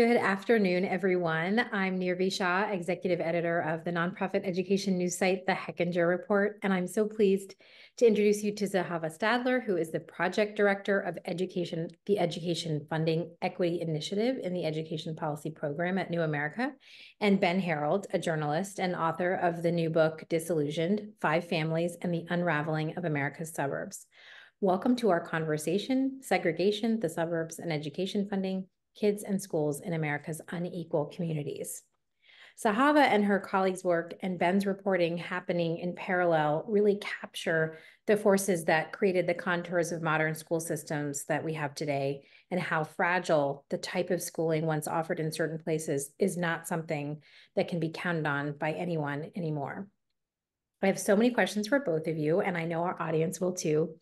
Good afternoon, everyone. I'm Nirvi Shah, Executive Editor of the nonprofit education news site, The Hechinger Report, and I'm so pleased to introduce you to Zahava Stadler, who is the Project Director of Education, the Education Funding Equity Initiative in the Education Policy Program at New America, and Ben Herold, a journalist and author of the new book, Disillusioned, Five Families and the Unraveling of America's Suburbs. Welcome to our conversation, Segregation, the Suburbs, and Education Funding, kids and schools in America's unequal communities. Zahava and her colleagues' work and Ben's reporting happening in parallel really capture the forces that created the contours of modern school systems that we have today and how fragile the type of schooling once offered in certain places is not something that can be counted on by anyone anymore. I have so many questions for both of you, and I know our audience will too,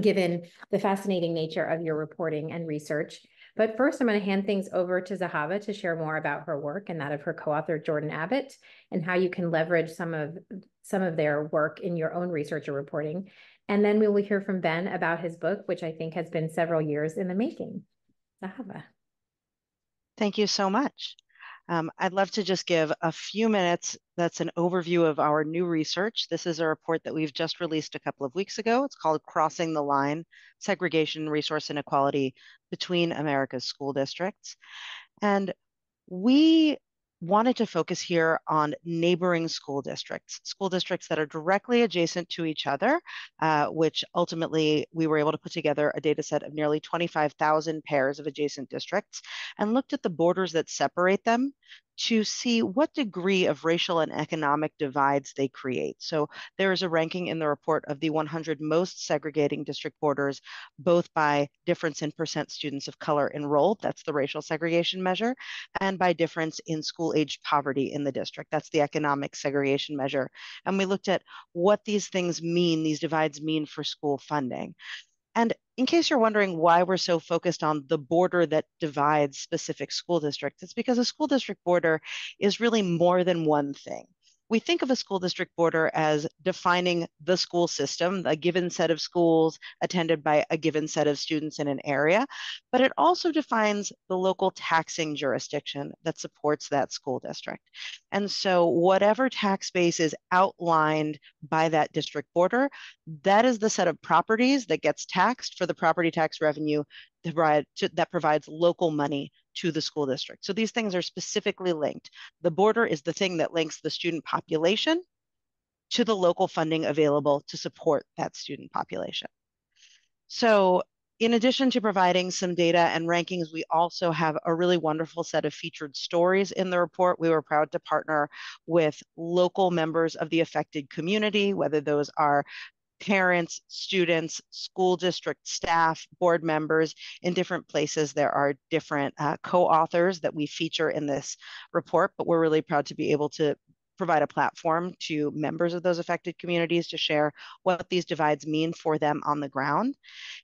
given the fascinating nature of your reporting and research. But first, I'm going to hand things over to Zahava to share more about her work and that of her co-author Jordan Abbott, and how you can leverage some of some of their work in your own research or reporting. And then we will hear from Ben about his book, which I think has been several years in the making. Zahava. Thank you so much. Um, I'd love to just give a few minutes. That's an overview of our new research. This is a report that we've just released a couple of weeks ago. It's called Crossing the Line, Segregation, Resource Inequality Between America's School Districts. And we wanted to focus here on neighboring school districts, school districts that are directly adjacent to each other, uh, which ultimately we were able to put together a data set of nearly 25,000 pairs of adjacent districts and looked at the borders that separate them to see what degree of racial and economic divides they create. So there is a ranking in the report of the 100 most segregating district borders, both by difference in percent students of color enrolled, that's the racial segregation measure, and by difference in school age poverty in the district, that's the economic segregation measure. And we looked at what these things mean, these divides mean for school funding. And in case you're wondering why we're so focused on the border that divides specific school districts, it's because a school district border is really more than one thing we think of a school district border as defining the school system, a given set of schools attended by a given set of students in an area, but it also defines the local taxing jurisdiction that supports that school district. And so whatever tax base is outlined by that district border, that is the set of properties that gets taxed for the property tax revenue that provides local money to the school district. So these things are specifically linked. The border is the thing that links the student population to the local funding available to support that student population. So in addition to providing some data and rankings, we also have a really wonderful set of featured stories in the report. We were proud to partner with local members of the affected community, whether those are parents, students, school district staff, board members in different places. There are different uh, co-authors that we feature in this report, but we're really proud to be able to provide a platform to members of those affected communities to share what these divides mean for them on the ground.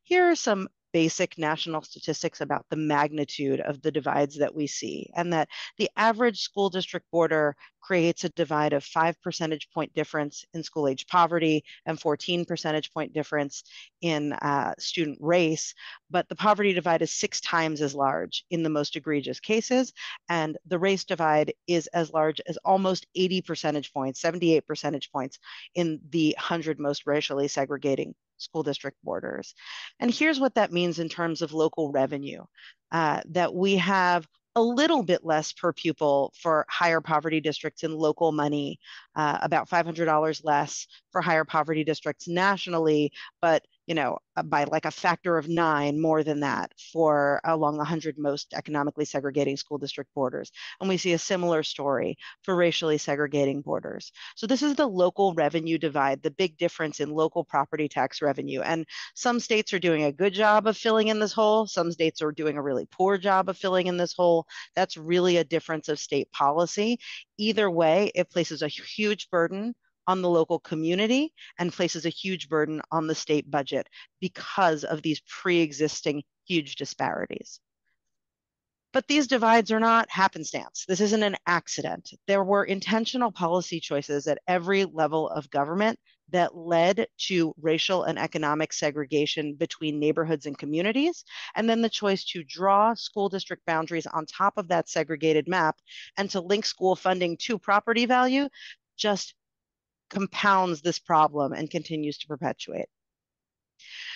Here are some basic national statistics about the magnitude of the divides that we see, and that the average school district border creates a divide of five percentage point difference in school age poverty and 14 percentage point difference in uh, student race. But the poverty divide is six times as large in the most egregious cases. And the race divide is as large as almost 80 percentage points, 78 percentage points in the 100 most racially segregating school district borders. And here's what that means in terms of local revenue, uh, that we have a little bit less per pupil for higher poverty districts in local money, uh, about $500 less for higher poverty districts nationally, but you know, uh, by like a factor of nine more than that for along the 100 most economically segregating school district borders. And we see a similar story for racially segregating borders. So this is the local revenue divide, the big difference in local property tax revenue. And some states are doing a good job of filling in this hole. Some states are doing a really poor job of filling in this hole. That's really a difference of state policy. Either way, it places a huge burden on the local community and places a huge burden on the state budget because of these pre-existing huge disparities. But these divides are not happenstance. This isn't an accident. There were intentional policy choices at every level of government that led to racial and economic segregation between neighborhoods and communities, and then the choice to draw school district boundaries on top of that segregated map and to link school funding to property value just compounds this problem and continues to perpetuate.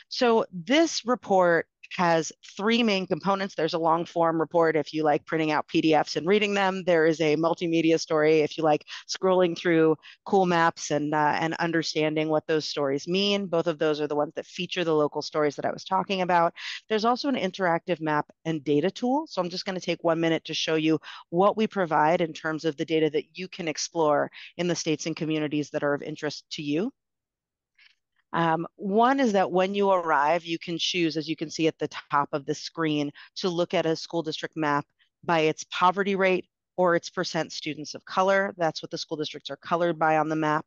So this report has three main components. There's a long form report if you like printing out PDFs and reading them. There is a multimedia story if you like scrolling through cool maps and, uh, and understanding what those stories mean. Both of those are the ones that feature the local stories that I was talking about. There's also an interactive map and data tool. So I'm just going to take one minute to show you what we provide in terms of the data that you can explore in the states and communities that are of interest to you. Um, one is that when you arrive, you can choose, as you can see at the top of the screen, to look at a school district map by its poverty rate or its percent students of color. That's what the school districts are colored by on the map.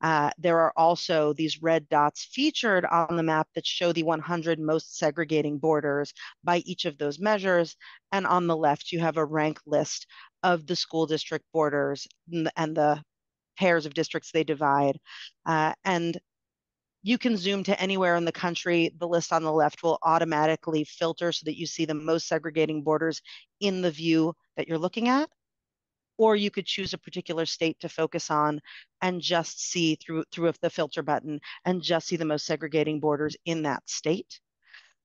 Uh, there are also these red dots featured on the map that show the 100 most segregating borders by each of those measures. And on the left, you have a rank list of the school district borders and the pairs of districts they divide. Uh, and you can zoom to anywhere in the country. The list on the left will automatically filter so that you see the most segregating borders in the view that you're looking at. Or you could choose a particular state to focus on and just see through, through if the filter button and just see the most segregating borders in that state.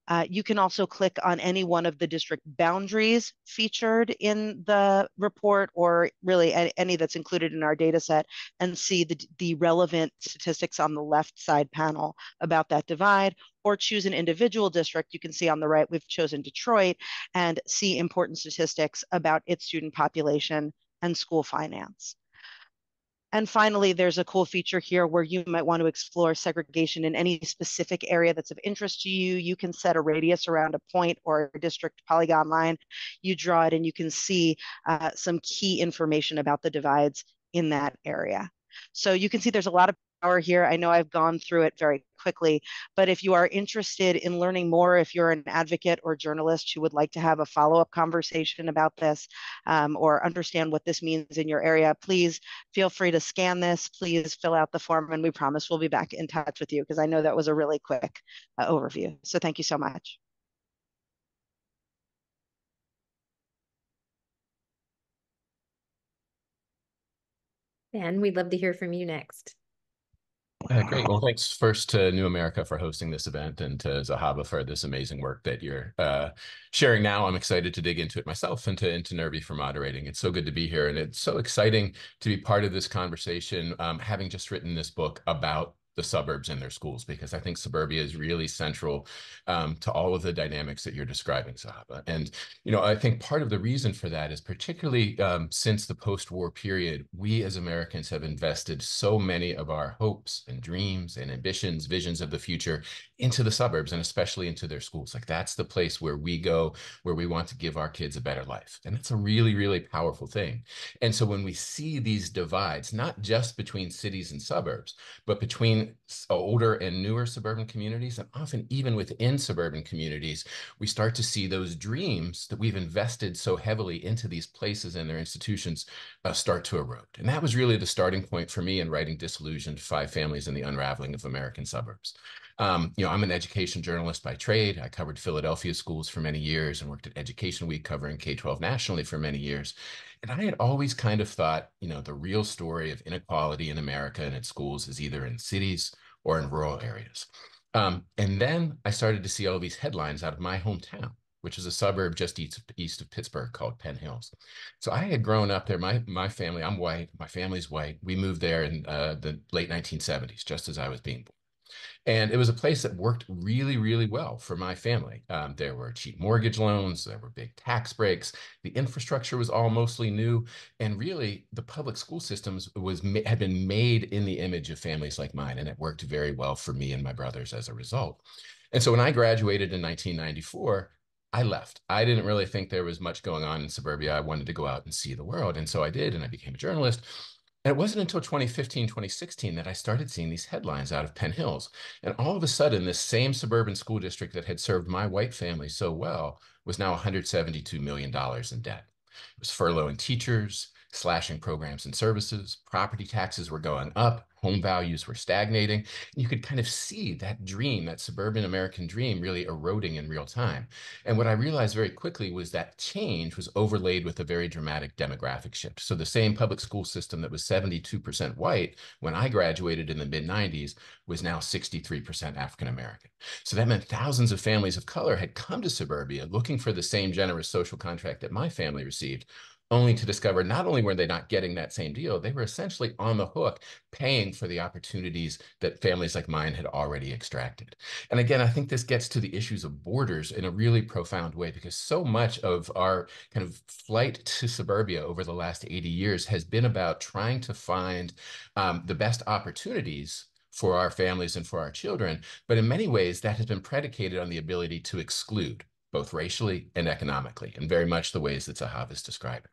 Uh, you can also click on any one of the district boundaries featured in the report or really any that's included in our data set and see the, the relevant statistics on the left side panel about that divide or choose an individual district. You can see on the right, we've chosen Detroit and see important statistics about its student population and school finance. And finally, there's a cool feature here where you might want to explore segregation in any specific area that's of interest to you. You can set a radius around a point or a district polygon line. You draw it and you can see uh, some key information about the divides in that area. So you can see there's a lot of hour here. I know I've gone through it very quickly, but if you are interested in learning more, if you're an advocate or journalist who would like to have a follow-up conversation about this um, or understand what this means in your area, please feel free to scan this. Please fill out the form and we promise we'll be back in touch with you because I know that was a really quick uh, overview. So thank you so much. Ben, we'd love to hear from you next. Uh, great. Well, thanks first to New America for hosting this event and to Zahava for this amazing work that you're uh, sharing now. I'm excited to dig into it myself and to, and to Nirvi for moderating. It's so good to be here. And it's so exciting to be part of this conversation, um, having just written this book about the suburbs and their schools because I think suburbia is really central um, to all of the dynamics that you're describing, Zahava. And you know, I think part of the reason for that is particularly um, since the post-war period, we as Americans have invested so many of our hopes and dreams and ambitions, visions of the future into the suburbs and especially into their schools. Like that's the place where we go, where we want to give our kids a better life. And that's a really, really powerful thing. And so when we see these divides, not just between cities and suburbs, but between older and newer suburban communities, and often even within suburban communities, we start to see those dreams that we've invested so heavily into these places and their institutions uh, start to erode. And that was really the starting point for me in writing Disillusioned Five Families and the Unraveling of American Suburbs. Um, you know, I'm an education journalist by trade. I covered Philadelphia schools for many years and worked at Education Week covering K-12 nationally for many years. And I had always kind of thought, you know, the real story of inequality in America and its schools is either in cities or in rural areas. Um, and then I started to see all these headlines out of my hometown, which is a suburb just east of, east of Pittsburgh called Penn Hills. So I had grown up there. My my family, I'm white. My family's white. We moved there in uh, the late 1970s, just as I was being born. And it was a place that worked really, really well for my family. Um, there were cheap mortgage loans, there were big tax breaks, the infrastructure was all mostly new, and really the public school systems was had been made in the image of families like mine, and it worked very well for me and my brothers as a result. And so when I graduated in 1994, I left. I didn't really think there was much going on in suburbia. I wanted to go out and see the world. And so I did, and I became a journalist. And it wasn't until 2015, 2016 that I started seeing these headlines out of Penn Hills. And all of a sudden, this same suburban school district that had served my white family so well was now $172 million in debt. It was furloughing teachers, slashing programs and services, property taxes were going up, home values were stagnating. You could kind of see that dream, that suburban American dream, really eroding in real time. And what I realized very quickly was that change was overlaid with a very dramatic demographic shift. So the same public school system that was 72% white when I graduated in the mid 90s was now 63% African American. So that meant thousands of families of color had come to suburbia looking for the same generous social contract that my family received, only to discover not only were they not getting that same deal, they were essentially on the hook paying for the opportunities that families like mine had already extracted. And again, I think this gets to the issues of borders in a really profound way because so much of our kind of flight to suburbia over the last 80 years has been about trying to find um, the best opportunities for our families and for our children. But in many ways, that has been predicated on the ability to exclude both racially and economically, in very much the ways that Zahava is describing.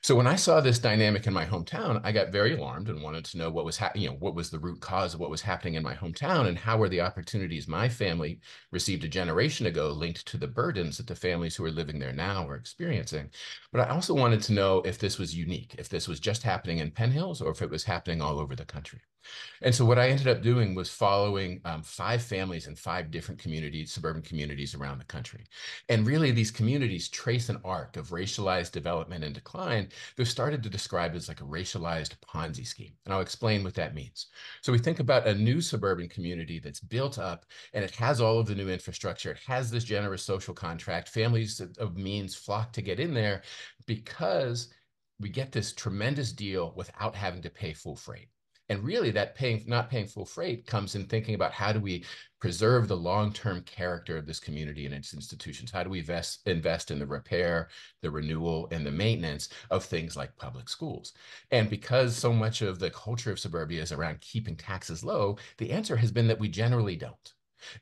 So when I saw this dynamic in my hometown, I got very alarmed and wanted to know what was happening, you know, what was the root cause of what was happening in my hometown and how were the opportunities my family received a generation ago linked to the burdens that the families who are living there now are experiencing. But I also wanted to know if this was unique, if this was just happening in Penn Hills or if it was happening all over the country. And so what I ended up doing was following um, five families in five different communities, suburban communities around the country. And really these communities trace an arc of racialized development and decline. They're started to describe as like a racialized Ponzi scheme. And I'll explain what that means. So we think about a new suburban community that's built up and it has all of the new infrastructure. It has this generous social contract. Families of means flock to get in there because we get this tremendous deal without having to pay full freight. And really that paying, not paying full freight comes in thinking about how do we preserve the long-term character of this community and its institutions? How do we invest, invest in the repair, the renewal, and the maintenance of things like public schools? And because so much of the culture of suburbia is around keeping taxes low, the answer has been that we generally don't.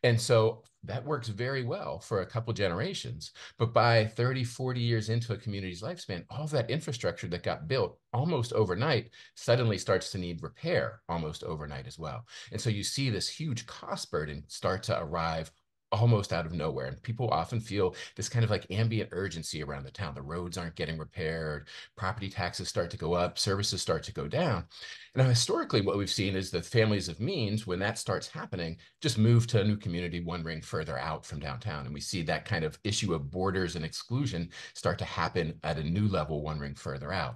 And so that works very well for a couple generations. But by 30, 40 years into a community's lifespan, all that infrastructure that got built almost overnight suddenly starts to need repair almost overnight as well. And so you see this huge cost burden start to arrive almost out of nowhere. And people often feel this kind of like ambient urgency around the town. The roads aren't getting repaired, property taxes start to go up, services start to go down. Now, historically, what we've seen is the families of means, when that starts happening, just move to a new community one ring further out from downtown. And we see that kind of issue of borders and exclusion start to happen at a new level one ring further out.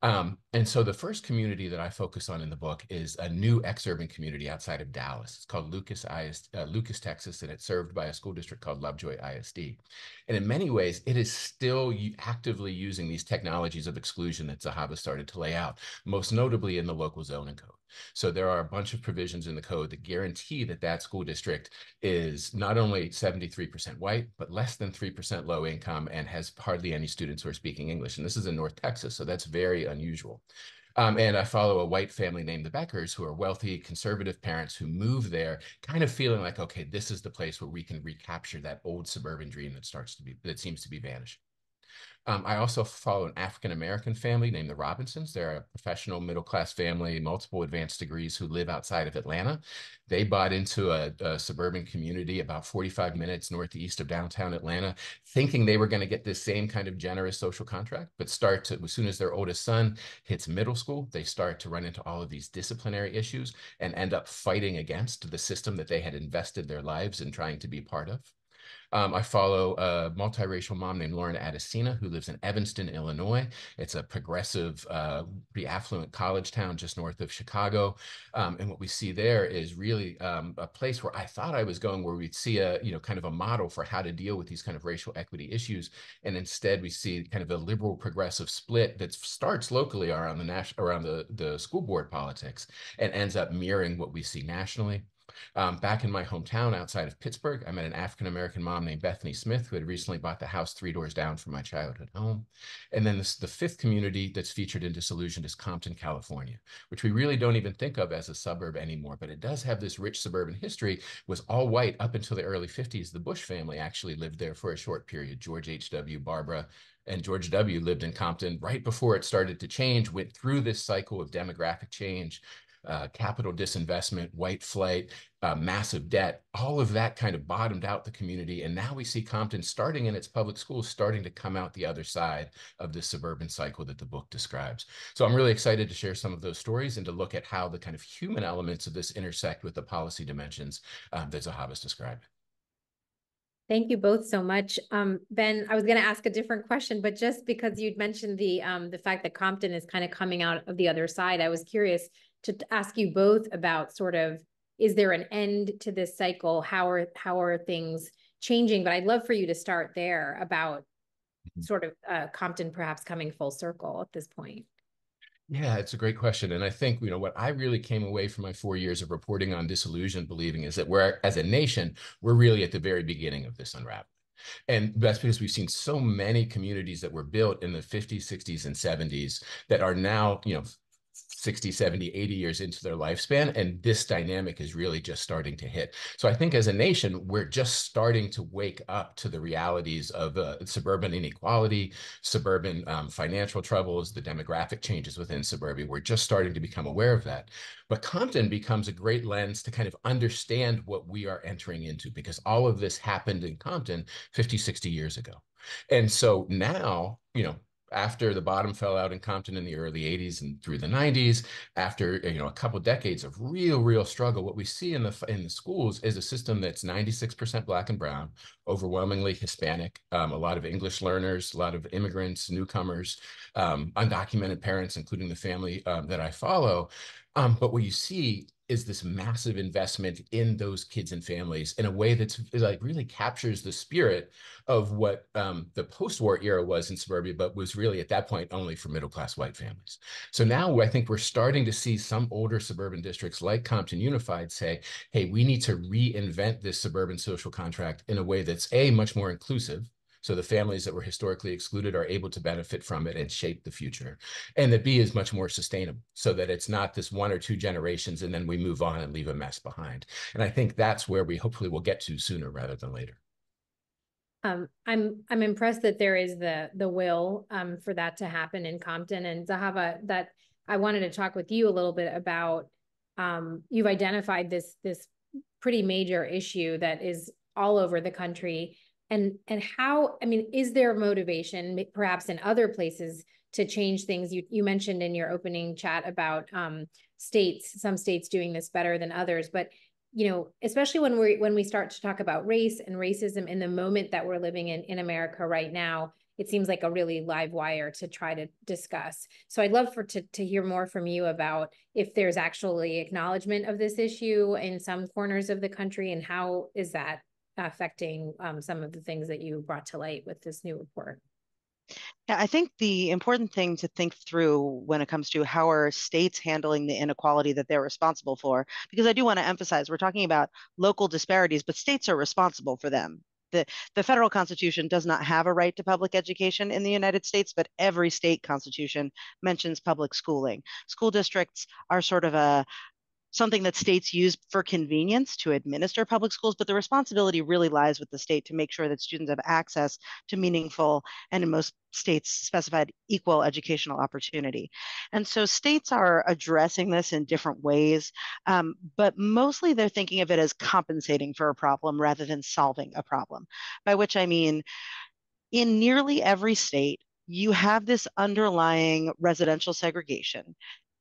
Um, and so the first community that I focus on in the book is a new ex-urban community outside of Dallas. It's called Lucas, ISD, uh, Lucas, Texas, and it's served by a school district called Lovejoy ISD. And in many ways, it is still actively using these technologies of exclusion that Zahava started to lay out, most notably in the local zoning code. So there are a bunch of provisions in the code that guarantee that that school district is not only 73% white, but less than 3% low income and has hardly any students who are speaking English. And this is in North Texas, so that's very unusual. Um, and I follow a white family named the Beckers, who are wealthy, conservative parents who move there, kind of feeling like, okay, this is the place where we can recapture that old suburban dream that starts to be, that seems to be vanishing. Um, I also follow an African American family named the Robinsons. They're a professional middle class family, multiple advanced degrees who live outside of Atlanta. They bought into a, a suburban community about 45 minutes northeast of downtown Atlanta, thinking they were going to get this same kind of generous social contract, but start to, as soon as their oldest son hits middle school, they start to run into all of these disciplinary issues and end up fighting against the system that they had invested their lives in trying to be part of. Um, I follow a multiracial mom named Lauren Adesina, who lives in Evanston, Illinois. It's a progressive, uh, pretty affluent college town just north of Chicago. Um, and what we see there is really um, a place where I thought I was going, where we'd see a, you know, kind of a model for how to deal with these kind of racial equity issues. And instead, we see kind of a liberal progressive split that starts locally around the national, around the, the school board politics and ends up mirroring what we see nationally. Um, back in my hometown outside of Pittsburgh, I met an African American mom named Bethany Smith who had recently bought the house three doors down from my childhood home. And then this, the fifth community that's featured in Disillusioned is Compton, California, which we really don't even think of as a suburb anymore, but it does have this rich suburban history. Was all white up until the early 50s. The Bush family actually lived there for a short period. George H.W., Barbara, and George W. lived in Compton right before it started to change, went through this cycle of demographic change, uh, capital disinvestment, white flight, uh, massive debt, all of that kind of bottomed out the community. And now we see Compton starting in its public schools, starting to come out the other side of this suburban cycle that the book describes. So I'm really excited to share some of those stories and to look at how the kind of human elements of this intersect with the policy dimensions um, that Zahava's described. Thank you both so much. Um, Ben, I was going to ask a different question, but just because you'd mentioned the um, the fact that Compton is kind of coming out of the other side, I was curious to ask you both about sort of is there an end to this cycle? How are how are things changing? But I'd love for you to start there about mm-hmm. sort of uh, Compton perhaps coming full circle at this point. Yeah, it's a great question. And I think, you know, what I really came away from my four years of reporting on disillusion believing is that we're, as a nation, we're really at the very beginning of this unraveling. And that's because we've seen so many communities that were built in the 50s, 60s, and 70s that are now, you know, 60, 70, 80 years into their lifespan. And this dynamic is really just starting to hit. So I think as a nation, we're just starting to wake up to the realities of uh, suburban inequality, suburban um, financial troubles, the demographic changes within suburbia. We're just starting to become aware of that. But Compton becomes a great lens to kind of understand what we are entering into because all of this happened in Compton 50, 60 years ago. And so now, you know, after the bottom fell out in Compton in the early 80s and through the 90s, after you know a couple decades of real, real struggle, what we see in the in the schools is a system that's 96% black and brown, overwhelmingly Hispanic, um, a lot of English learners, a lot of immigrants, newcomers, um, undocumented parents, including the family um, that I follow. Um, but what you see is this massive investment in those kids and families in a way that's like really captures the spirit of what um, the post-war era was in suburbia, but was really at that point only for middle-class white families. So now I think we're starting to see some older suburban districts like Compton Unified say, hey, we need to reinvent this suburban social contract in a way that's A, much more inclusive, so the families that were historically excluded are able to benefit from it and shape the future. And the B is much more sustainable so that it's not this one or two generations and then we move on and leave a mess behind. And I think that's where we hopefully will get to sooner rather than later. Um, I'm I'm impressed that there is the the will um, for that to happen in Compton and Zahava. That I wanted to talk with you a little bit about. Um, you've identified this this pretty major issue that is all over the country and and how i mean is there motivation perhaps in other places to change things? You you mentioned in your opening chat about um, states some states doing this better than others but you know especially when we when we start to talk about race and racism in the moment that we're living in in america right now it seems like a really live wire to try to discuss. So i'd love for to, to hear more from you about if there's actually acknowledgement of this issue in some corners of the country and how is that affecting um, some of the things that you brought to light with this new report? Yeah, I think the important thing to think through when it comes to how are states handling the inequality that they're responsible for, because I do want to emphasize we're talking about local disparities, but states are responsible for them. The, the federal constitution does not have a right to public education in the United States, but every state constitution mentions public schooling. School districts are sort of a, something that states use for convenience to administer public schools, but the responsibility really lies with the state to make sure that students have access to meaningful and in most states specified equal educational opportunity. And so states are addressing this in different ways, um, but mostly they're thinking of it as compensating for a problem rather than solving a problem, by which I mean, in nearly every state, you have this underlying residential segregation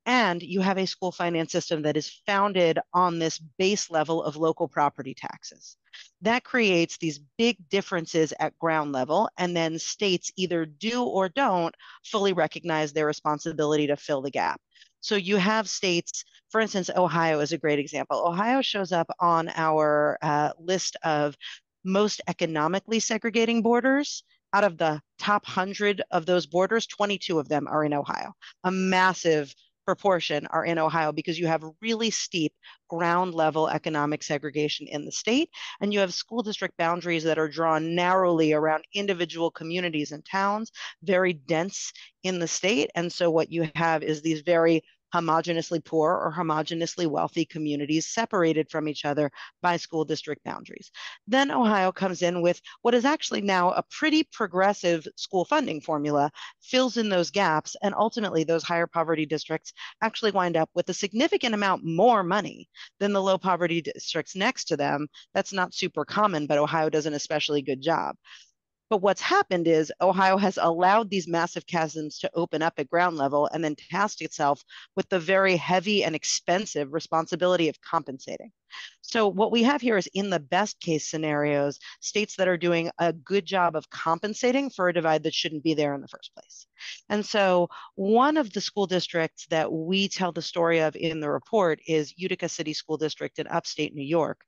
and you have a school finance system that is founded on this base level of local property taxes. That creates these big differences at ground level, and then states either do or don't fully recognize their responsibility to fill the gap. So you have states, for instance, Ohio is a great example. Ohio shows up on our uh, list of most economically segregating borders out of the top 100 of those borders, 22 of them are in Ohio, a massive proportion are in Ohio because you have really steep ground level economic segregation in the state, and you have school district boundaries that are drawn narrowly around individual communities and towns, very dense in the state. And so what you have is these very homogeneously poor or homogeneously wealthy communities separated from each other by school district boundaries. Then Ohio comes in with what is actually now a pretty progressive school funding formula, fills in those gaps, and ultimately those higher poverty districts actually wind up with a significant amount more money than the low poverty districts next to them. That's not super common, but Ohio does an especially good job. But what's happened is Ohio has allowed these massive chasms to open up at ground level and then tasked itself with the very heavy and expensive responsibility of compensating. So, what we have here is in the best case scenarios, states that are doing a good job of compensating for a divide that shouldn't be there in the first place. And so, one of the school districts that we tell the story of in the report is Utica City School District in upstate New York.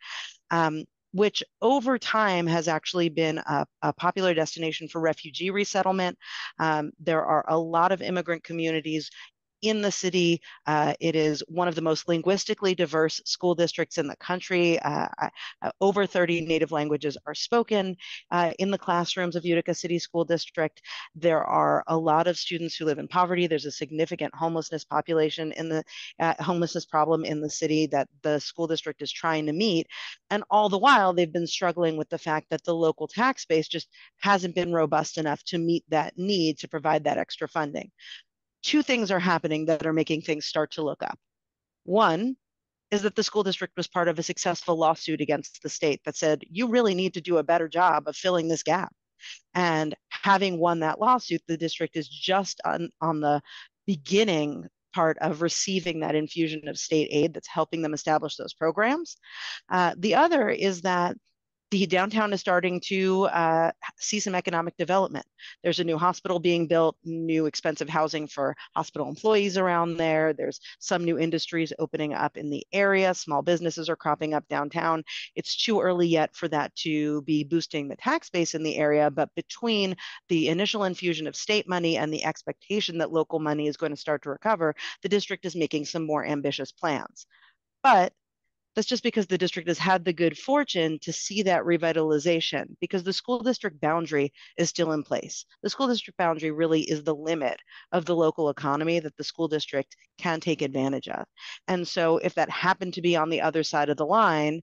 Um, which over time has actually been a, a popular destination for refugee resettlement. Um, there are a lot of immigrant communities in the city. Uh, it is one of the most linguistically diverse school districts in the country. Uh, uh, over 30 native languages are spoken uh, in the classrooms of Utica City School District. There are a lot of students who live in poverty. There's a significant homelessness population in the uh, homelessness problem in the city that the school district is trying to meet. And all the while, they've been struggling with the fact that the local tax base just hasn't been robust enough to meet that need to provide that extra funding two things are happening that are making things start to look up. One is that the school district was part of a successful lawsuit against the state that said, you really need to do a better job of filling this gap. And having won that lawsuit, the district is just on, on the beginning part of receiving that infusion of state aid that's helping them establish those programs. Uh, the other is that the downtown is starting to uh, see some economic development. There's a new hospital being built, new expensive housing for hospital employees around there. There's some new industries opening up in the area. Small businesses are cropping up downtown. It's too early yet for that to be boosting the tax base in the area, but between the initial infusion of state money and the expectation that local money is going to start to recover, the district is making some more ambitious plans. But that's just because the district has had the good fortune to see that revitalization because the school district boundary is still in place. The school district boundary really is the limit of the local economy that the school district can take advantage of. And so if that happened to be on the other side of the line,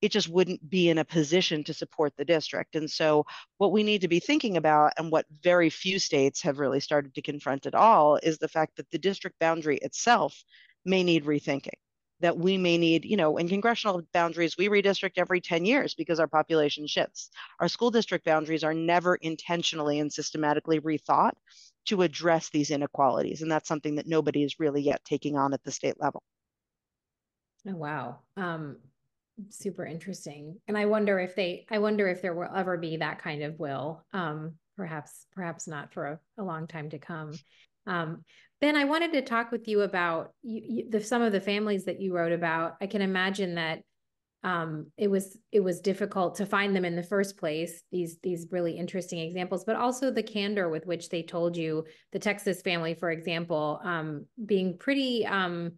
it just wouldn't be in a position to support the district. And so, what we need to be thinking about, and what very few states have really started to confront at all, is the fact that the district boundary itself may need rethinking that we may need, you know, in congressional boundaries, we redistrict every 10 years because our population shifts. Our school district boundaries are never intentionally and systematically rethought to address these inequalities. And that's something that nobody is really yet taking on at the state level. Oh, wow. Um, super interesting. And I wonder if they, I wonder if there will ever be that kind of will. Um, perhaps, perhaps not for a, a long time to come. Um, Ben, I wanted to talk with you about you, you, the, some of the families that you wrote about. I can imagine that um, it was it was difficult to find them in the first place. These these really interesting examples, but also the candor with which they told you. The Texas family, for example, um, being pretty um,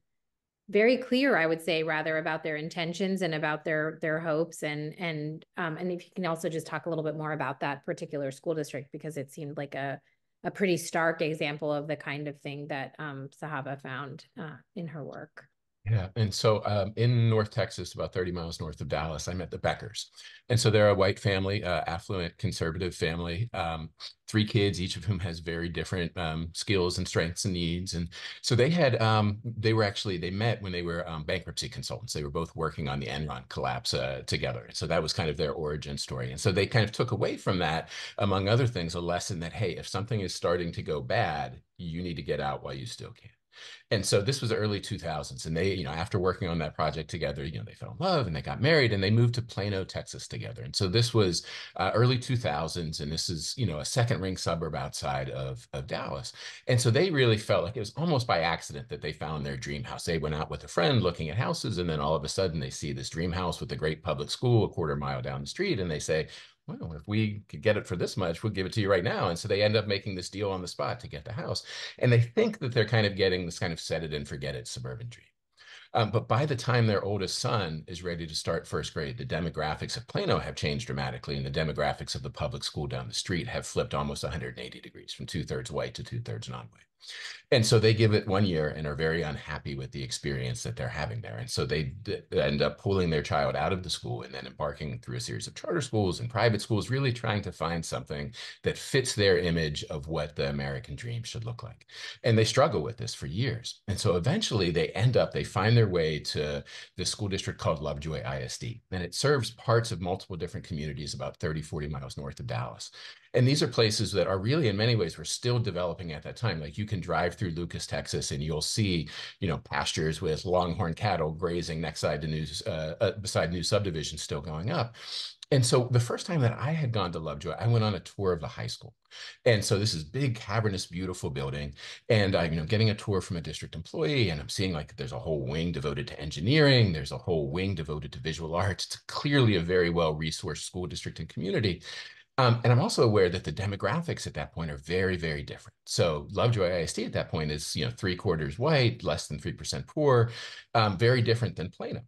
very clear, I would say, rather about their intentions and about their their hopes, and and um, and if you can also just talk a little bit more about that particular school district because it seemed like a a pretty stark example of the kind of thing that um, Zahava found uh, in her work. Yeah. And so um, in North Texas, about 30 miles north of Dallas, I met the Beckers. And so they're a white family, uh, affluent conservative family, um, three kids, each of whom has very different um, skills and strengths and needs. And so they had, um, they were actually, they met when they were um, bankruptcy consultants. They were both working on the Enron collapse uh, together. And so that was kind of their origin story. And so they kind of took away from that, among other things, a lesson that, hey, if something is starting to go bad, you need to get out while you still can. And so this was the early 2000s. And they, you know, after working on that project together, you know, they fell in love and they got married and they moved to Plano, Texas together. And so this was uh, early 2000s. And this is, you know, a second ring suburb outside of, of Dallas. And so they really felt like it was almost by accident that they found their dream house. They went out with a friend looking at houses. And then all of a sudden they see this dream house with a great public school a quarter mile down the street. And they say, well, if we could get it for this much, we'll give it to you right now. And so they end up making this deal on the spot to get the house. And they think that they're kind of getting this kind of set it and forget it suburban dream. Um, but by the time their oldest son is ready to start first grade, the demographics of Plano have changed dramatically, and the demographics of the public school down the street have flipped almost 180 degrees from two thirds white to two thirds non white. And so they give it one year and are very unhappy with the experience that they're having there. And so they end up pulling their child out of the school and then embarking through a series of charter schools and private schools, really trying to find something that fits their image of what the American dream should look like. And they struggle with this for years. And so eventually they end up, they find their way to the school district called Lovejoy ISD. And it serves parts of multiple different communities about 30, 40 miles north of Dallas. And these are places that are really, in many ways, were still developing at that time. Like you can drive through Lucas, Texas, and you'll see, you know, pastures with longhorn cattle grazing next side to new, uh, uh, beside new subdivisions still going up. And so the first time that I had gone to Lovejoy, I went on a tour of the high school. And so this is big, cavernous, beautiful building. And I'm, you know, getting a tour from a district employee and I'm seeing like there's a whole wing devoted to engineering. There's a whole wing devoted to visual arts. It's clearly a very well-resourced school district and community. Um, and I'm also aware that the demographics at that point are very, very different. So Lovejoy ISD at that point is, you know, three quarters white, less than 3% poor, um, very different than Plano.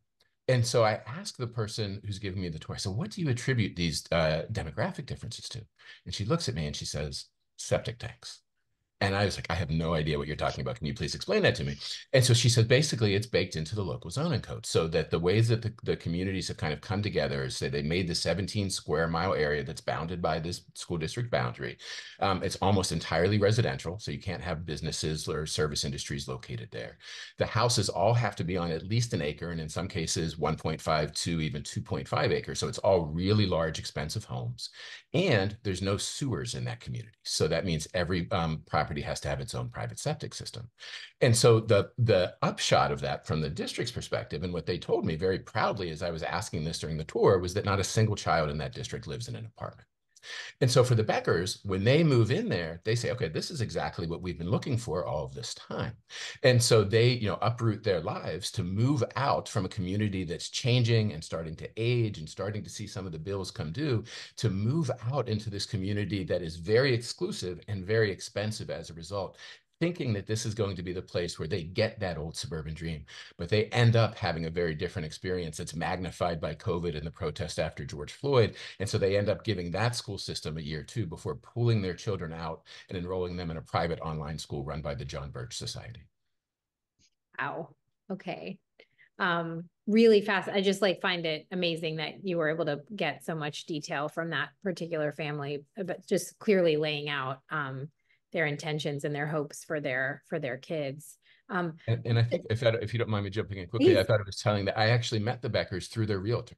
And so I asked the person who's giving me the tour, said, what do you attribute these uh, demographic differences to? And she looks at me and she says, septic tanks. And I was like, I have no idea what you're talking about. Can you please explain that to me? And so she said, basically, it's baked into the local zoning code. So that the ways that the, the communities have kind of come together is say they made the 17 square mile area that's bounded by this school district boundary. Um, it's almost entirely residential. So you can't have businesses or service industries located there. The houses all have to be on at least an acre, and in some cases, 1.5 to even 2.5 acres. So it's all really large, expensive homes. And there's no sewers in that community. So that means every um, property has to have its own private septic system. And so the, the upshot of that from the district's perspective, and what they told me very proudly as I was asking this during the tour, was that not a single child in that district lives in an apartment. And so for the Beckers, when they move in there, they say, okay, this is exactly what we've been looking for all of this time. And so they, you know, uproot their lives to move out from a community that's changing and starting to age and starting to see some of the bills come due to move out into this community that is very exclusive and very expensive as a result thinking that this is going to be the place where they get that old suburban dream, but they end up having a very different experience that's magnified by COVID and the protest after George Floyd. And so they end up giving that school system a year or two before pulling their children out and enrolling them in a private online school run by the John Birch Society. Wow. Okay. Um, really fast. I just like find it amazing that you were able to get so much detail from that particular family, but just clearly laying out um, their intentions and their hopes for their for their kids. Um, and, and I think if I, if you don't mind me jumping in quickly, please. I thought I was telling that I actually met the Beckers through their realtor.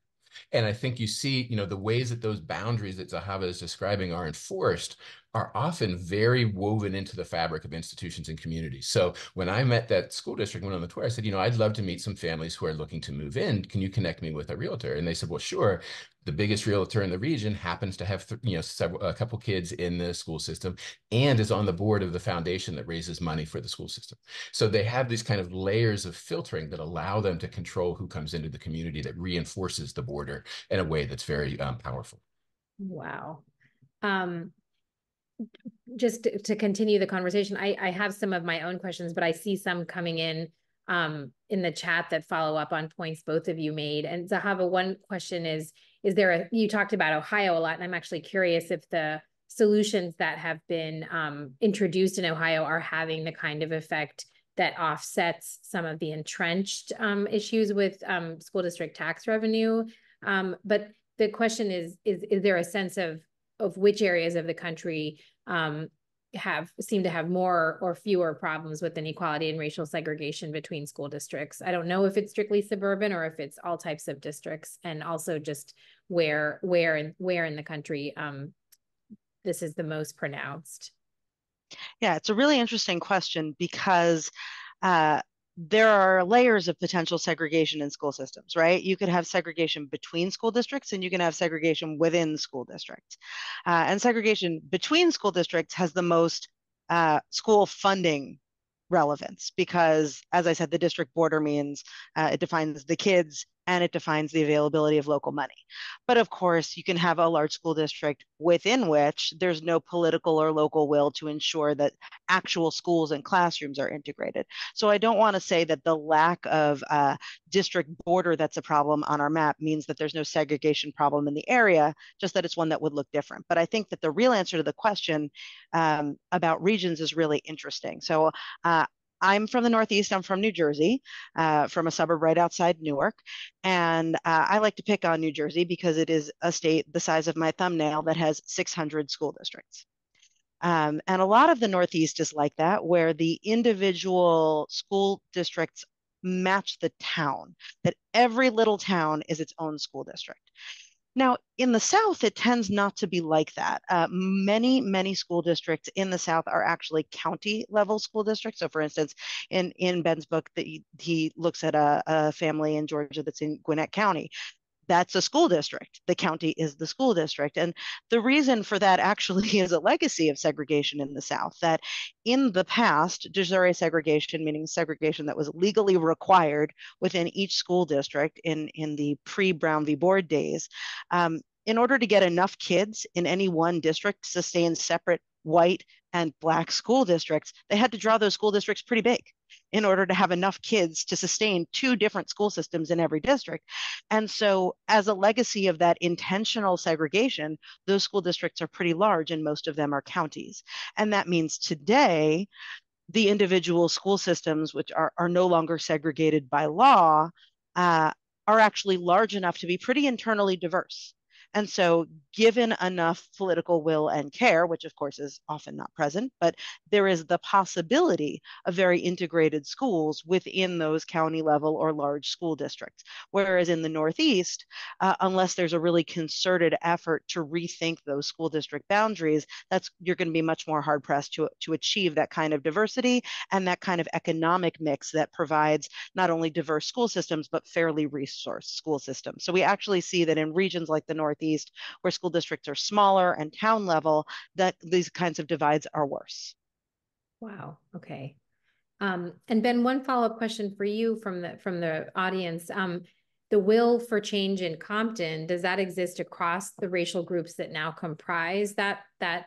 And I think you see, you know, the ways that those boundaries that Zahava is describing are enforced are often very woven into the fabric of institutions and communities. So when I met that school district, went on the tour, I said, you know, I'd love to meet some families who are looking to move in. Can you connect me with a realtor? And they said, well, sure. The biggest realtor in the region happens to have, you know, several, a couple kids in the school system and is on the board of the foundation that raises money for the school system. So they have these kind of layers of filtering that allow them to control who comes into the community that reinforces the border in a way that's very um, powerful. Wow. Um, just to, to, continue the conversation, I, I have some of my own questions, but I see some coming in um, in the chat that follow up on points both of you made. And Zahava, one question is, is there a, you talked about Ohio a lot, and I'm actually curious if the solutions that have been um, introduced in Ohio are having the kind of effect that offsets some of the entrenched um, issues with um, school district tax revenue. Um, but the question is, is, is there a sense of of which areas of the country um, have seem to have more or fewer problems with inequality and racial segregation between school districts. I don't know if it's strictly suburban or if it's all types of districts, and also just where where and where in the country um, this is the most pronounced. Yeah, it's a really interesting question because uh, there are layers of potential segregation in school systems, right? You could have segregation between school districts and you can have segregation within school districts. Uh, and segregation between school districts has the most uh, school funding relevance because, as I said, the district border means uh, it defines the kids and it defines the availability of local money. But of course, you can have a large school district within which there's no political or local will to ensure that actual schools and classrooms are integrated. So I don't want to say that the lack of uh, district border that's a problem on our map means that there's no segregation problem in the area, just that it's one that would look different. But I think that the real answer to the question um, about regions is really interesting. So uh, I'm from the Northeast. I'm from New Jersey, uh, from a suburb right outside Newark. And uh, I like to pick on New Jersey because it is a state the size of my thumbnail that has 600 school districts. Um, and a lot of the Northeast is like that, where the individual school districts match the town, that every little town is its own school district. Now, in the South, it tends not to be like that. Uh, many, many school districts in the South are actually county level school districts. So, for instance, in, in Ben's book, that he, he, looks at a, a family in Georgia that's in Gwinnett County that's a school district. The county is the school district. And the reason for that actually is a legacy of segregation in the South, that in the past, de segregation, meaning segregation that was legally required within each school district in, in the pre-Brown v. Board days, um, in order to get enough kids in any one district to sustain separate white and black school districts, they had to draw those school districts pretty big in order to have enough kids to sustain two different school systems in every district. And so, as a legacy of that intentional segregation, those school districts are pretty large and most of them are counties. And that means today, the individual school systems, which are, are no longer segregated by law, uh, are actually large enough to be pretty internally diverse. And so, given enough political will and care, which of course is often not present, but there is the possibility of very integrated schools within those county level or large school districts. Whereas in the Northeast, uh, unless there's a really concerted effort to rethink those school district boundaries, that's you're going to be much more hard pressed to, to achieve that kind of diversity and that kind of economic mix that provides not only diverse school systems, but fairly resourced school systems. So we actually see that in regions like the Northeast, where school districts are smaller and town level, that these kinds of divides are worse. Wow. Okay. Um, and Ben, one follow-up question for you from the from the audience. Um, the will for change in Compton, does that exist across the racial groups that now comprise that that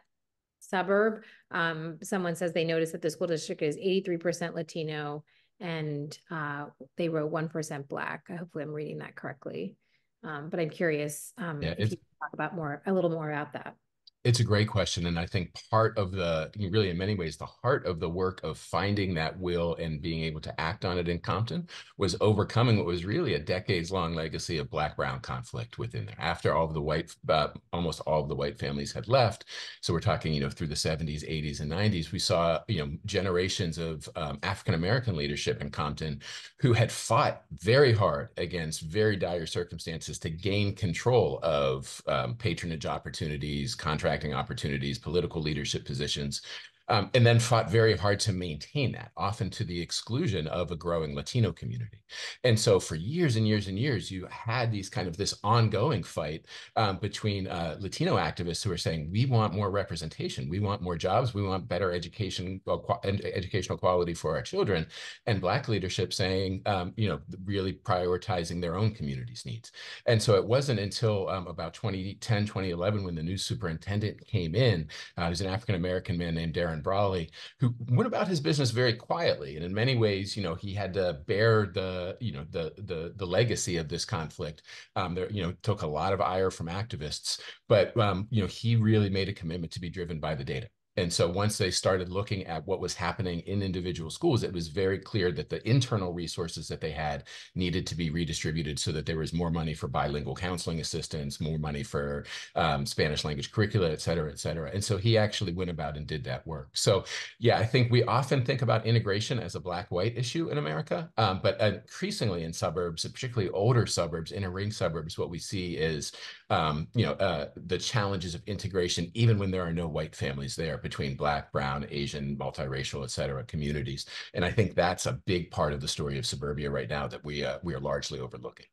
suburb? Um, someone says they noticed that the school district is 83% Latino and uh, they wrote 1% Black. I hopefully I'm reading that correctly. Um, but I'm curious um, yeah, if you talk about more, a little more about that. It's a great question. And I think part of the, really in many ways, the heart of the work of finding that will and being able to act on it in Compton was overcoming what was really a decades long legacy of black brown conflict within there. After all of the white, uh, almost all of the white families had left. So we're talking, you know, through the 70s, 80s, and 90s, we saw, you know, generations of um, African American leadership in Compton who had fought very hard against very dire circumstances to gain control of um, patronage opportunities, contract contracting opportunities, political leadership positions, um, and then fought very hard to maintain that, often to the exclusion of a growing Latino community. And so for years and years and years, you had these kind of this ongoing fight um, between uh, Latino activists who are saying, we want more representation, we want more jobs, we want better education and educational quality for our children, and Black leadership saying, um, you know, really prioritizing their own community's needs. And so it wasn't until um, about 2010, 2011, when the new superintendent came in, uh, was an African-American man named Darin Brawley, who went about his business very quietly. And in many ways, you know, he had to bear the, you know, the the the legacy of this conflict. Um, there, you know, took a lot of ire from activists, but um, you know, he really made a commitment to be driven by the data. And so once they started looking at what was happening in individual schools, it was very clear that the internal resources that they had needed to be redistributed so that there was more money for bilingual counseling assistance, more money for um, Spanish language curricula, et cetera, et cetera. And so he actually went about and did that work. So yeah, I think we often think about integration as a black-white issue in America, um, but increasingly in suburbs, particularly older suburbs, inner ring suburbs, what we see is um, you know, uh, the challenges of integration, even when there are no white families there between Black, Brown, Asian, multiracial, et cetera, communities. And I think that's a big part of the story of suburbia right now that we uh, we are largely overlooking.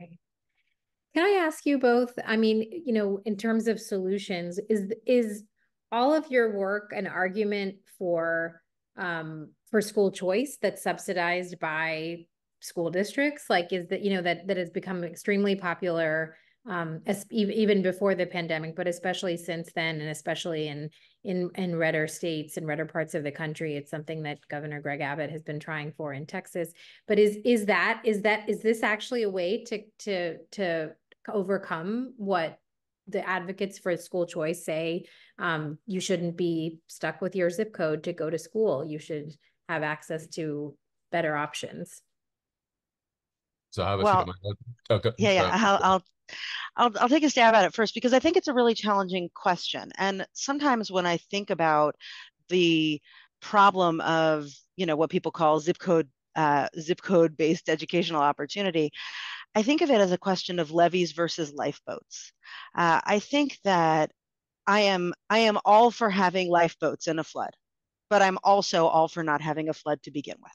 Okay. Can I ask you both? I mean, you know, in terms of solutions, is is all of your work an argument for um, for school choice that's subsidized by school districts? Like, is that, you know, that, that has become extremely popular um, as, even before the pandemic, but especially since then, and especially in in in redder states and redder parts of the country, it's something that Governor Greg Abbott has been trying for in Texas. But is is that is that is this actually a way to to to overcome what the advocates for school choice say? Um, you shouldn't be stuck with your zip code to go to school. You should have access to better options. So how well, oh, yeah, yeah. I'll, I'll I'll, I'll take a stab at it first because I think it's a really challenging question. And sometimes when I think about the problem of, you know, what people call zip code uh, zip code based educational opportunity, I think of it as a question of levees versus lifeboats. Uh, I think that I am I am all for having lifeboats in a flood, but I'm also all for not having a flood to begin with.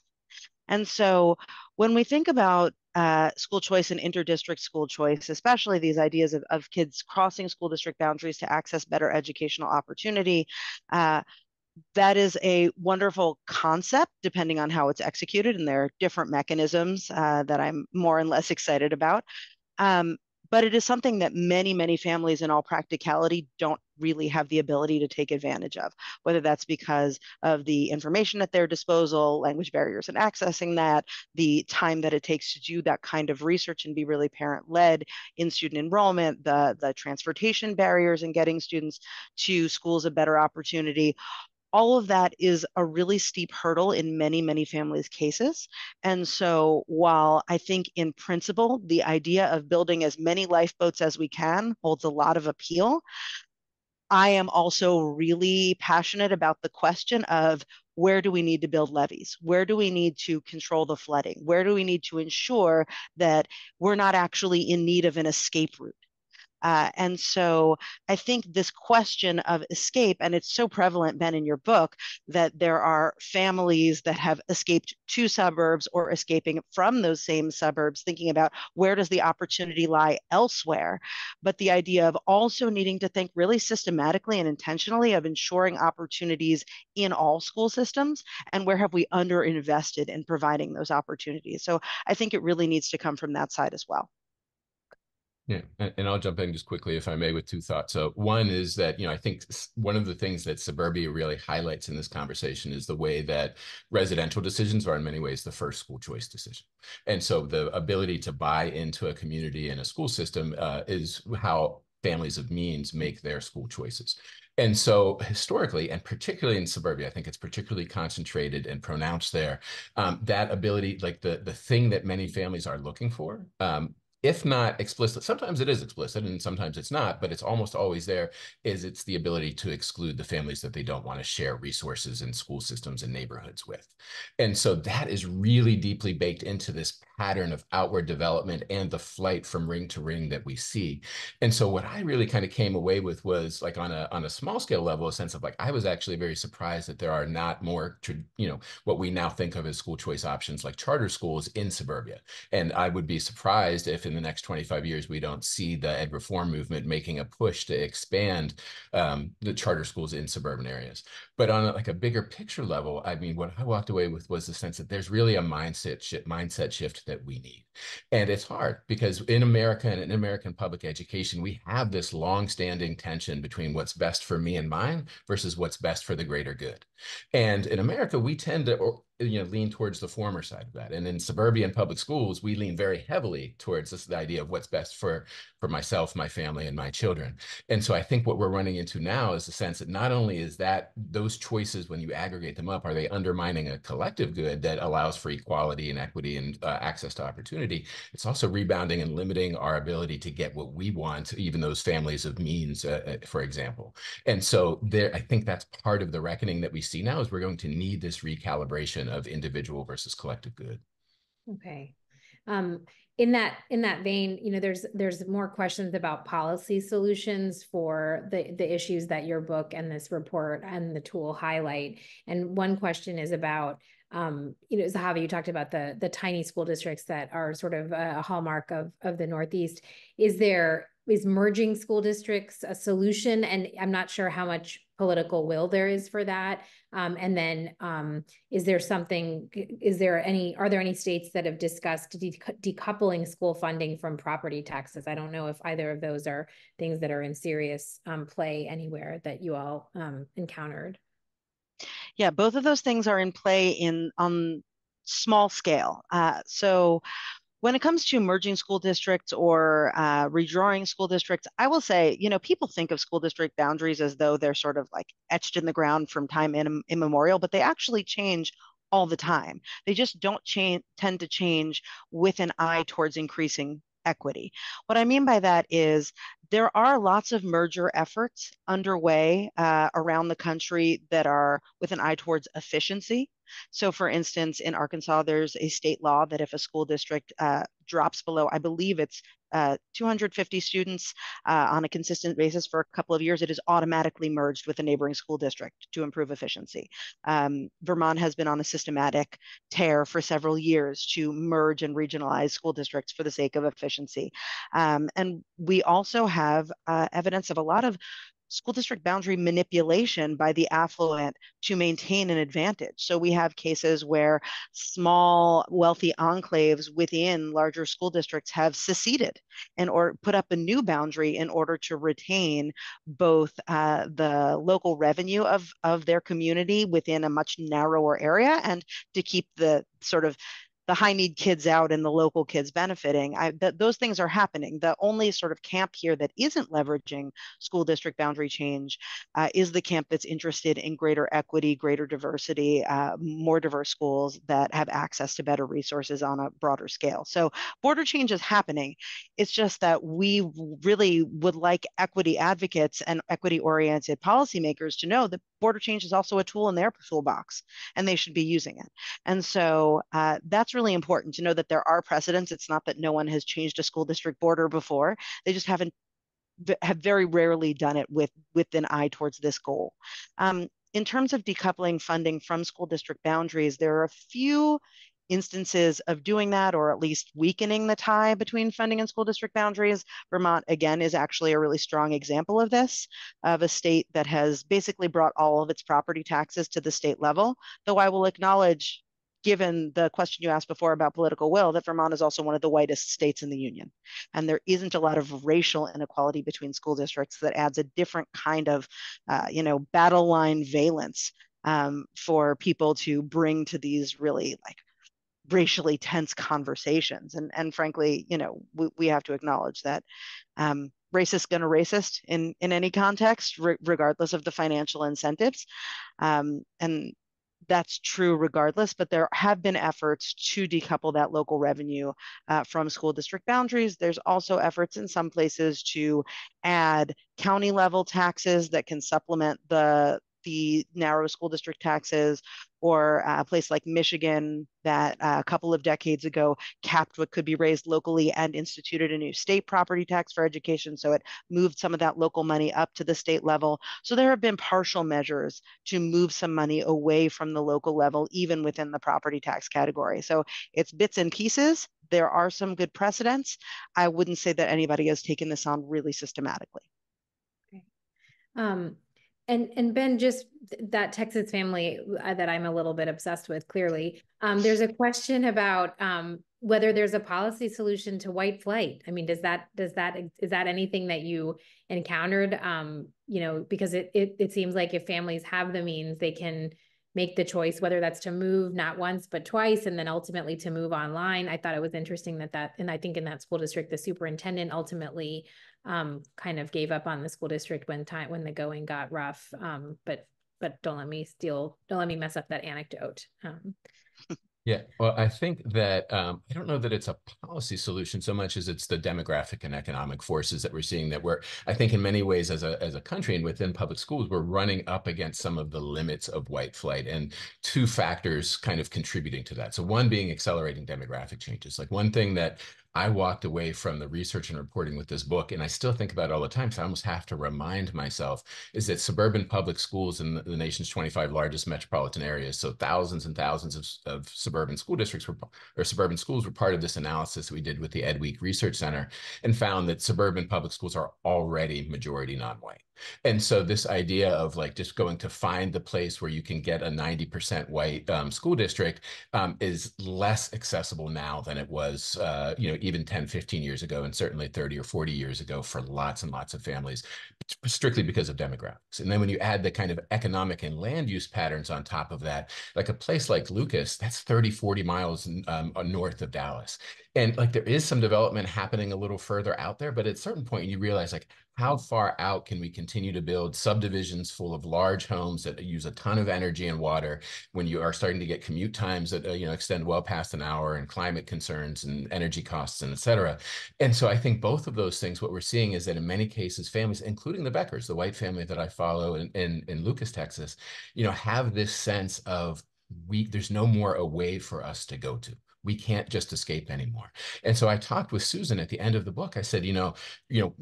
And so when we think about uh, school choice and interdistrict school choice, especially these ideas of, of kids crossing school district boundaries to access better educational opportunity, uh, that is a wonderful concept depending on how it's executed and there are different mechanisms uh, that i'm more and less excited about. Um, but it is something that many, many families in all practicality don't really have the ability to take advantage of, whether that's because of the information at their disposal, language barriers and accessing that, the time that it takes to do that kind of research and be really parent led in student enrollment, the, the transportation barriers and getting students to schools a better opportunity all of that is a really steep hurdle in many, many families' cases. And so, while I think in principle, the idea of building as many lifeboats as we can holds a lot of appeal, I am also really passionate about the question of where do we need to build levees? Where do we need to control the flooding? Where do we need to ensure that we're not actually in need of an escape route? Uh, and so I think this question of escape, and it's so prevalent, Ben, in your book, that there are families that have escaped to suburbs or escaping from those same suburbs, thinking about where does the opportunity lie elsewhere. But the idea of also needing to think really systematically and intentionally of ensuring opportunities in all school systems and where have we underinvested in providing those opportunities. So I think it really needs to come from that side as well. Yeah, and I'll jump in just quickly, if I may, with two thoughts. So one is that, you know, I think one of the things that suburbia really highlights in this conversation is the way that residential decisions are in many ways the first school choice decision. And so the ability to buy into a community and a school system uh, is how families of means make their school choices. And so historically, and particularly in suburbia, I think it's particularly concentrated and pronounced there, um, that ability, like the, the thing that many families are looking for, um, if not explicit, sometimes it is explicit and sometimes it's not, but it's almost always there, is it's the ability to exclude the families that they don't want to share resources and school systems and neighborhoods with. And so that is really deeply baked into this pattern of outward development and the flight from ring to ring that we see. And so what I really kind of came away with was like on a on a small scale level, a sense of like I was actually very surprised that there are not more, you know, what we now think of as school choice options like charter schools in suburbia. And I would be surprised if in the next 25 years we don't see the ed reform movement making a push to expand um, the charter schools in suburban areas. But on a, like a bigger picture level, I mean, what I walked away with was the sense that there's really a mindset shift, mindset shift that we need. And it's hard because in America and in American public education, we have this long-standing tension between what's best for me and mine versus what's best for the greater good. And in America, we tend to you know lean towards the former side of that and in suburban public schools we lean very heavily towards this the idea of what's best for for myself my family and my children and so i think what we're running into now is the sense that not only is that those choices when you aggregate them up are they undermining a collective good that allows for equality and equity and uh, access to opportunity it's also rebounding and limiting our ability to get what we want even those families of means uh, uh for example and so there i think that's part of the reckoning that we see now is we're going to need this recalibration of individual versus collective good. Okay. Um, in that in that vein, you know, there's there's more questions about policy solutions for the the issues that your book and this report and the tool highlight. And one question is about um, you know, Zahava, you talked about the the tiny school districts that are sort of a hallmark of of the Northeast. Is there is merging school districts a solution? And I'm not sure how much political will there is for that. Um, and then um, is there something, is there any, are there any states that have discussed de decoupling school funding from property taxes? I don't know if either of those are things that are in serious um, play anywhere that you all um, encountered. Yeah, both of those things are in play in on small scale. Uh, so when it comes to merging school districts or uh, redrawing school districts, I will say, you know, people think of school district boundaries as though they're sort of like etched in the ground from time immemorial, but they actually change all the time. They just don't change, tend to change with an eye towards increasing equity. What I mean by that is there are lots of merger efforts underway uh, around the country that are with an eye towards efficiency. So, for instance, in Arkansas, there's a state law that if a school district uh, drops below, I believe it's uh, 250 students uh, on a consistent basis for a couple of years, it is automatically merged with a neighboring school district to improve efficiency. Um, Vermont has been on a systematic tear for several years to merge and regionalize school districts for the sake of efficiency. Um, and we also have uh, evidence of a lot of school district boundary manipulation by the affluent to maintain an advantage. So we have cases where small wealthy enclaves within larger school districts have seceded and or put up a new boundary in order to retain both uh, the local revenue of, of their community within a much narrower area and to keep the sort of the high need kids out and the local kids benefiting. I, th- those things are happening. The only sort of camp here that isn't leveraging school district boundary change uh, is the camp that's interested in greater equity, greater diversity, uh, more diverse schools that have access to better resources on a broader scale. So border change is happening. It's just that we really would like equity advocates and equity oriented policymakers to know that border change is also a tool in their toolbox and they should be using it. And so uh, that's really important to know that there are precedents. It's not that no one has changed a school district border before. They just haven't have very rarely done it with with an eye towards this goal. Um, in terms of decoupling funding from school district boundaries, there are a few instances of doing that or at least weakening the tie between funding and school district boundaries. Vermont, again, is actually a really strong example of this, of a state that has basically brought all of its property taxes to the state level, though I will acknowledge given the question you asked before about political will, that Vermont is also one of the whitest states in the union. And there isn't a lot of racial inequality between school districts that adds a different kind of, uh, you know, battle line valence um, for people to bring to these really like racially tense conversations. And and frankly, you know, we, we have to acknowledge that um, racist gonna racist in in any context, re- regardless of the financial incentives. Um, and that's true regardless, but there have been efforts to decouple that local revenue uh, from school district boundaries. There's also efforts in some places to add county level taxes that can supplement the the narrow school district taxes, or a place like Michigan that uh, a couple of decades ago capped what could be raised locally and instituted a new state property tax for education. So it moved some of that local money up to the state level. So there have been partial measures to move some money away from the local level, even within the property tax category. So it's bits and pieces. There are some good precedents. I wouldn't say that anybody has taken this on really systematically. Um, and and Ben, just that Texas family uh, that I'm a little bit obsessed with. Clearly, um, there's a question about um, whether there's a policy solution to white flight. I mean, does that does that is that anything that you encountered? Um, you know, because it it it seems like if families have the means, they can make the choice whether that's to move not once but twice and then ultimately to move online i thought it was interesting that that and i think in that school district the superintendent ultimately um, kind of gave up on the school district when time when the going got rough. Um, but but don't let me steal, don't let me mess up that anecdote. Um, yeah, well, I think that um, I don't know that it's a policy solution so much as it's the demographic and economic forces that we're seeing that we're, I think in many ways as a, as a country and within public schools, we're running up against some of the limits of white flight and two factors kind of contributing to that. So one being accelerating demographic changes. Like one thing that I walked away from the research and reporting with this book, and I still think about it all the time. So I almost have to remind myself is that suburban public schools in the, nation's 25 largest metropolitan areas, so thousands and thousands of, of suburban school districts were, or suburban schools were part of this analysis that we did with the Ed Week Research Center and found that suburban public schools are already majority non-white. And so this idea of like just going to find the place where you can get a 90% white um, school district um, is less accessible now than it was, uh, you know, even 10, 15 years ago, and certainly 30 or 40 years ago for lots and lots of families, strictly because of demographics. And then when you add the kind of economic and land use patterns on top of that, like a place like Lucas, that's 30, 40 miles um, north of Dallas. And like there is some development happening a little further out there, but at a certain point you realize like how far out can we continue to build subdivisions full of large homes that use a ton of energy and water when you are starting to get commute times that uh, you know extend well past an hour and climate concerns and energy costs and et cetera? And so i think both of those things what we're seeing is that in many cases families including the beckers the white family that i follow in, in, in lucas texas you know have this sense of we there's no more a way for us to go to we can't just escape anymore. And so I talked with Susan at the end of the book. I said, you know, you know,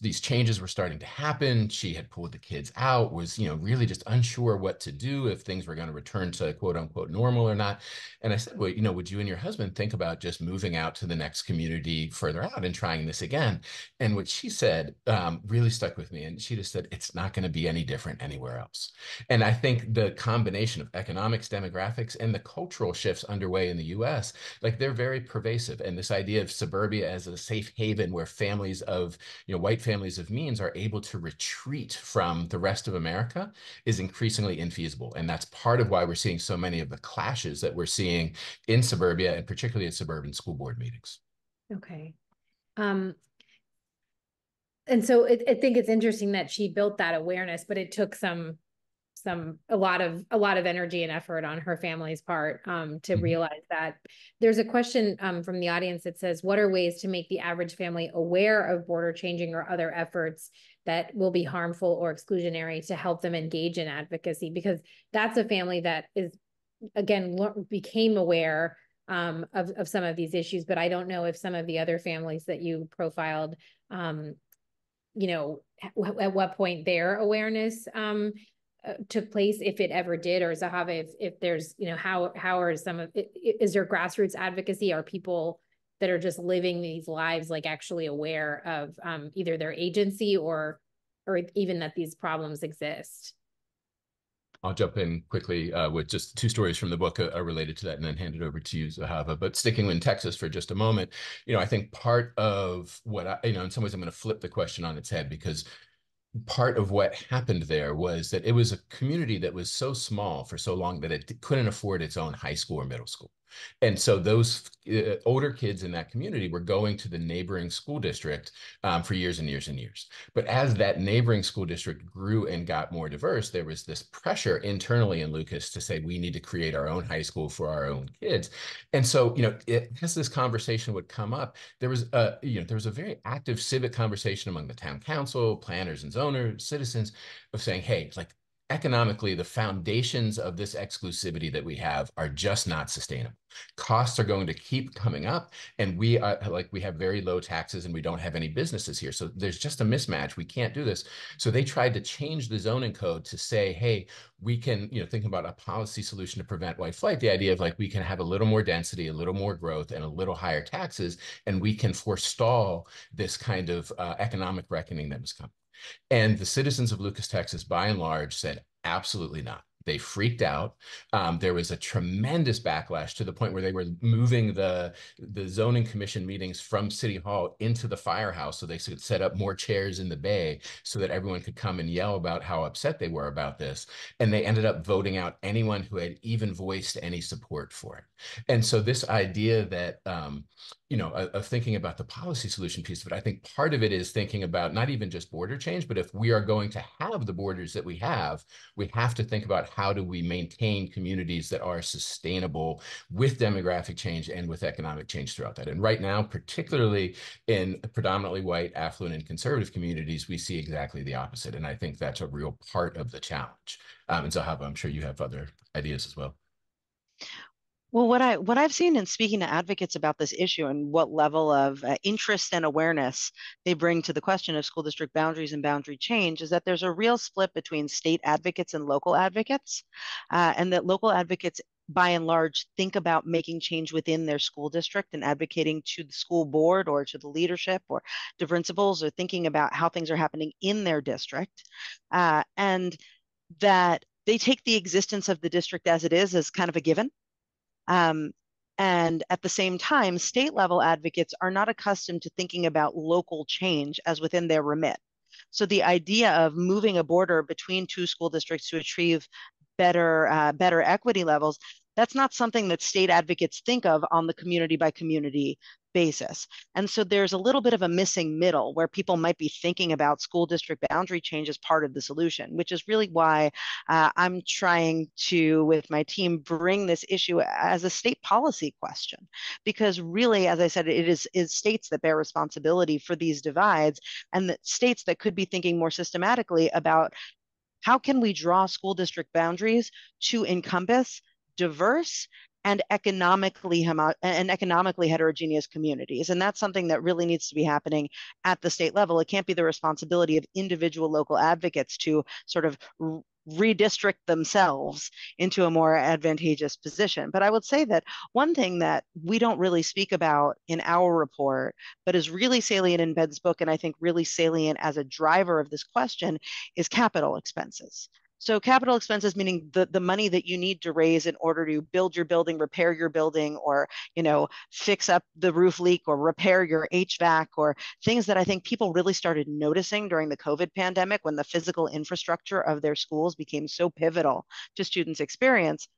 these changes were starting to happen. She had pulled the kids out, was, you know, really just unsure what to do if things were going to return to quote unquote normal or not. And I said, well, you know, would you and your husband think about just moving out to the next community further out and trying this again? And what she said um, really stuck with me. And she just said, it's not going to be any different anywhere else. And I think the combination of economics, demographics, and the cultural shifts underway in the US US, like they're very pervasive. And this idea of suburbia as a safe haven where families of, you know, white families of means are able to retreat from the rest of America is increasingly infeasible. And that's part of why we're seeing so many of the clashes that we're seeing in suburbia and particularly at suburban school board meetings. Okay. Um, and so it, I think it's interesting that she built that awareness, but it took some some a lot of a lot of energy and effort on her family's part um, to mm-hmm. realize that. There's a question um, from the audience that says, "What are ways to make the average family aware of border changing or other efforts that will be harmful or exclusionary to help them engage in advocacy?" Because that's a family that is again became aware um, of of some of these issues, but I don't know if some of the other families that you profiled um, you know at what point their awareness um, uh, took place if it ever did or zahava if, if there's you know how how are some of is there grassroots advocacy are people that are just living these lives like actually aware of um, either their agency or or even that these problems exist I'll jump in quickly uh, with just two stories from the book uh, related to that and then hand it over to you, Zahava. But sticking in Texas for just a moment, you know, I think part of what I, you know, in some ways I'm going to flip the question on its head because part of what happened there was that it was a community that was so small for so long that it couldn't afford its own high school or middle school. And so those uh, older kids in that community were going to the neighboring school district um, for years and years and years. But as that neighboring school district grew and got more diverse, there was this pressure internally in Lucas to say we need to create our own high school for our own kids. And so, you know, it, as this conversation would come up, there was a, you know, there was a very active civic conversation among the town council, planners and zoners, citizens of saying, hey, like economically, the foundations of this exclusivity that we have are just not sustainable. Costs are going to keep coming up, and we are like we have very low taxes and we don't have any businesses here. So there's just a mismatch. We can't do this. So they tried to change the zoning code to say, hey, we can, you know, think about a policy solution to prevent white flight. The idea of like we can have a little more density, a little more growth, and a little higher taxes, and we can forestall this kind of uh, economic reckoning that was coming. And the citizens of Lucas, Texas, by and large, said, absolutely not. They freaked out. Um, there was a tremendous backlash to the point where they were moving the the zoning commission meetings from City Hall into the firehouse so they could set up more chairs in the bay so that everyone could come and yell about how upset they were about this. And they ended up voting out anyone who had even voiced any support for it. And so this idea that um, you know, of thinking about the policy solution piece of it. I think part of it is thinking about not even just border change, but if we are going to have the borders that we have, we have to think about how do we maintain communities that are sustainable with demographic change and with economic change throughout that. And right now, particularly in predominantly white, affluent, and conservative communities, we see exactly the opposite. And I think that's a real part of the challenge. Um, and Zahava, I'm sure you have other ideas as well. Well, what I what I've seen in speaking to advocates about this issue and what level of uh, interest and awareness they bring to the question of school district boundaries and boundary change is that there's a real split between state advocates and local advocates, uh, and that local advocates by and large think about making change within their school district and advocating to the school board or to the leadership or the principals or thinking about how things are happening in their district uh, and that they take the existence of the district as it is as kind of a given um, and at the same time, state level advocates are not accustomed to thinking about local change as within their remit. So the idea of moving a border between two school districts to achieve better uh, better equity levels that's not something that state advocates think of on the community by community basis. And so there's a little bit of a missing middle where people might be thinking about school district boundary change as part of the solution, which is really why uh, I'm trying to, with my team, bring this issue as a state policy question. Because really, as I said, it is, is states that bear responsibility for these divides and that states that could be thinking more systematically about how can we draw school district boundaries to encompass diverse and economically homo- and economically heterogeneous communities and that's something that really needs to be happening at the state level it can't be the responsibility of individual local advocates to sort of redistrict themselves into a more advantageous position. But I would say that one thing that we don't really speak about in our report, but is really salient in Ben's book, and I think really salient as a driver of this question, is capital expenses. So capital expenses meaning the, the money that you need to raise in order to build your building, repair your building, or you know, fix up the roof leak or repair your HVAC or things that I think people really started noticing during the COVID pandemic when the physical infrastructure of their schools became so pivotal to students' experience.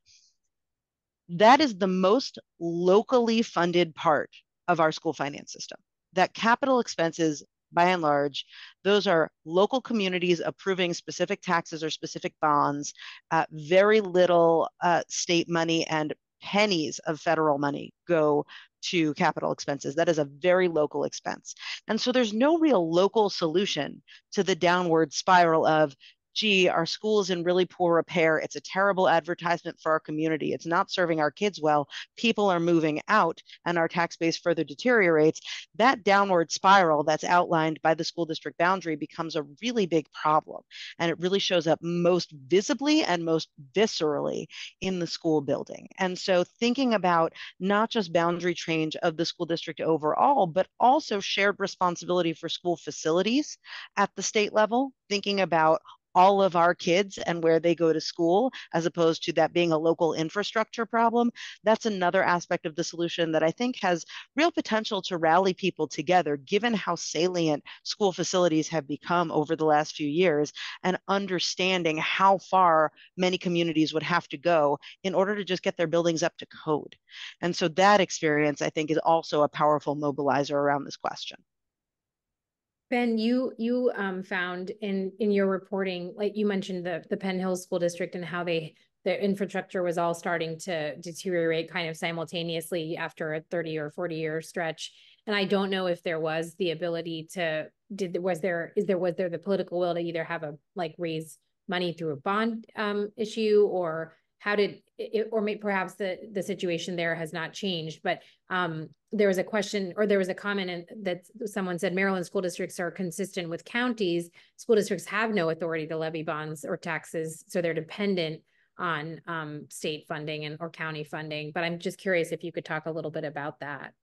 That is the most locally funded part of our school finance system. That capital expenses by and large, those are local communities approving specific taxes or specific bonds, uh, very little uh, state money and pennies of federal money go to capital expenses. That is a very local expense. And so there's no real local solution to the downward spiral of gee, our school is in really poor repair. It's a terrible advertisement for our community. It's not serving our kids well. People are moving out and our tax base further deteriorates. That downward spiral that's outlined by the school district boundary becomes a really big problem. And it really shows up most visibly and most viscerally in the school building. And so thinking about not just boundary change of the school district overall, but also shared responsibility for school facilities at the state level, thinking about all of our kids and where they go to school, as opposed to that being a local infrastructure problem. That's another aspect of the solution that I think has real potential to rally people together, given how salient school facilities have become over the last few years, and understanding how far many communities would have to go in order to just get their buildings up to code. And so that experience, I think, is also a powerful mobilizer around this question. Ben, you you um found in in your reporting, like you mentioned the the Penn Hills School District and how they the infrastructure was all starting to deteriorate kind of simultaneously after a 30 or 40 year stretch. And I don't know if there was the ability to did was there is there was there the political will to either have a like raise money through a bond um issue or how did it, or maybe perhaps the the situation there has not changed but um there was a question or there was a comment in, that someone said Maryland school districts are consistent with counties. School districts have no authority to levy bonds or taxes so they're dependent on um, state funding and or county funding but i'm just curious if you could talk a little bit about that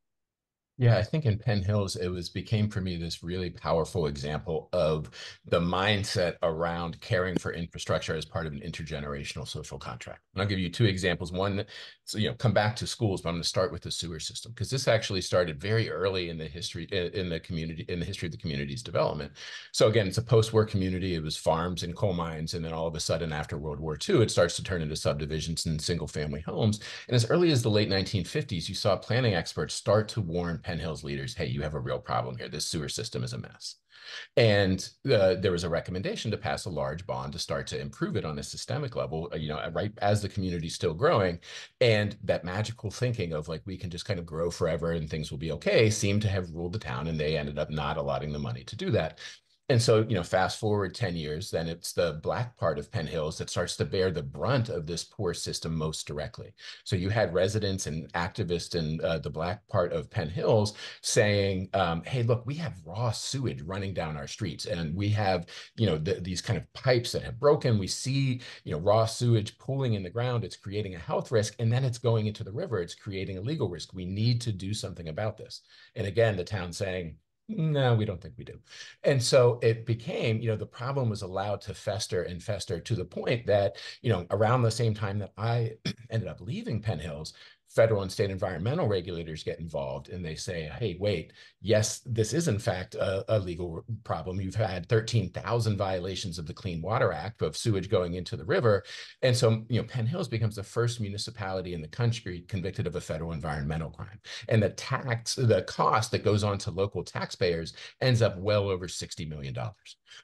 yeah, I think in Penn Hills, it was became for me this really powerful example of the mindset around caring for infrastructure as part of an intergenerational social contract. And I'll give you two examples. One, so, you know, come back to schools, but I'm going to start with the sewer system because this actually started very early in the history in the community in the history of the community's development. So again, it's a post-war community. It was farms and coal mines, and then all of a sudden, after World War II, it starts to turn into subdivisions and single-family homes. And as early as the late 1950s, you saw planning experts start to warn Penn Hills leaders, hey, you have a real problem here. This sewer system is a mess. And uh, there was a recommendation to pass a large bond to start to improve it on a systemic level, uh, you know, right as the community's still growing. And that magical thinking of like, we can just kind of grow forever and things will be okay seemed to have ruled the town. And they ended up not allotting the money to do that. And so, you know, fast forward 10 years, then it's the black part of Penn Hills that starts to bear the brunt of this poor system most directly. So you had residents and activists in uh, the black part of Penn Hills saying, um, hey, look, we have raw sewage running down our streets and we have, you know, the, these kind of pipes that have broken. We see, you know, raw sewage pooling in the ground. It's creating a health risk and then it's going into the river. It's creating a legal risk. We need to do something about this. And again, the town saying, no, we don't think we do. And so it became, you know, the problem was allowed to fester and fester to the point that, you know, around the same time that I ended up leaving Penn Hills, federal and state environmental regulators get involved and they say, hey, wait, yes, this is in fact a, a legal problem. You've had 13,000 violations of the Clean Water Act of sewage going into the river. And so, you know, Penn Hills becomes the first municipality in the country convicted of a federal environmental crime. And the tax, the cost that goes on to local taxpayers ends up well over $60 million.